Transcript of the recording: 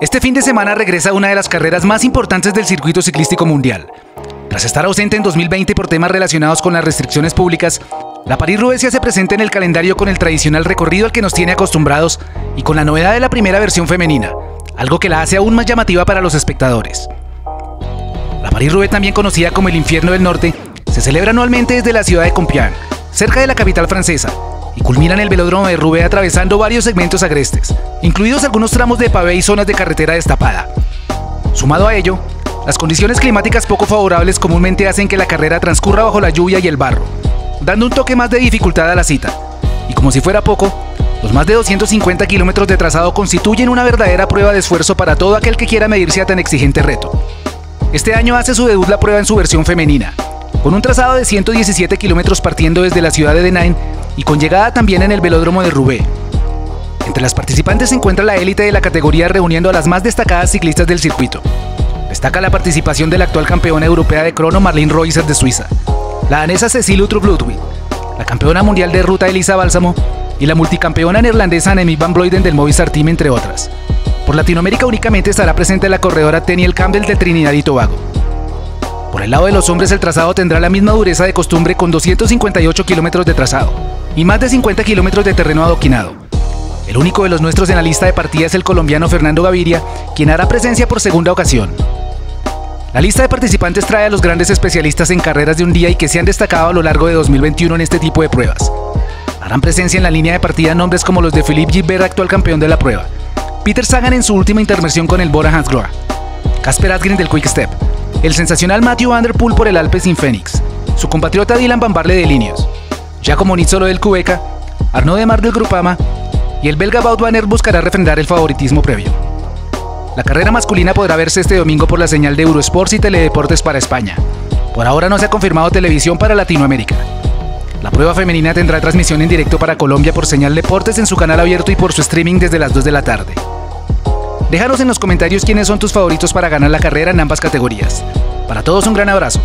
Este fin de semana regresa una de las carreras más importantes del circuito ciclístico mundial. Tras estar ausente en 2020 por temas relacionados con las restricciones públicas, la París-Roubaix se presenta en el calendario con el tradicional recorrido al que nos tiene acostumbrados y con la novedad de la primera versión femenina, algo que la hace aún más llamativa para los espectadores. La París-Roubaix, también conocida como el Infierno del Norte, se celebra anualmente desde la ciudad de Compiègne, cerca de la capital francesa, y culmina en el velódromo de Roubaix atravesando varios segmentos agrestes, incluidos algunos tramos de pavé y zonas de carretera destapada. Sumado a ello, las condiciones climáticas poco favorables comúnmente hacen que la carrera transcurra bajo la lluvia y el barro, dando un toque más de dificultad a la cita. Y como si fuera poco, los más de 250 kilómetros de trazado constituyen una verdadera prueba de esfuerzo para todo aquel que quiera medirse a tan exigente reto. Este año hace su debut la prueba en su versión femenina, con un trazado de 117 kilómetros partiendo desde la ciudad de Denain y con llegada también en el velódromo de Roubaix. Entre las participantes se encuentra la élite de la categoría reuniendo a las más destacadas ciclistas del circuito. Destaca la participación de la actual campeona europea de crono Marlene Reusser de Suiza, la danesa Cecilie Uttrup Ludwig, la campeona mundial de ruta Elisa Bálsamo y la multicampeona neerlandesa Annemiek van Vleuten del Movistar Team entre otras. Por Latinoamérica únicamente estará presente la corredora Teniel Campbell de Trinidad y Tobago. Por el lado de los hombres el trazado tendrá la misma dureza de costumbre con 258 kilómetros de trazado y más de 50 kilómetros de terreno adoquinado. El único de los nuestros en la lista de partida es el colombiano Fernando Gaviria, quien hará presencia por segunda ocasión. La lista de participantes trae a los grandes especialistas en carreras de un día y que se han destacado a lo largo de 2021 en este tipo de pruebas. Harán presencia en la línea de partida nombres como los de Philippe Gilbert, actual campeón de la prueba, Peter Sagan en su última intervención con el Bora Hansgrohe, Casper Asgreen del Quick Step, el sensacional Matthew Vanderpool por el Alpes in Phoenix, su compatriota Dylan Van de Linios, Giacomo Nizzolo del Cubeca, Arnaud de Mar del Grupama y el belga Wout buscará refrendar el favoritismo previo. La carrera masculina podrá verse este domingo por la señal de Eurosports y Teledeportes para España. Por ahora no se ha confirmado televisión para Latinoamérica. La prueba femenina tendrá transmisión en directo para Colombia por señal Deportes en su canal abierto y por su streaming desde las 2 de la tarde. Déjanos en los comentarios quiénes son tus favoritos para ganar la carrera en ambas categorías. Para todos un gran abrazo.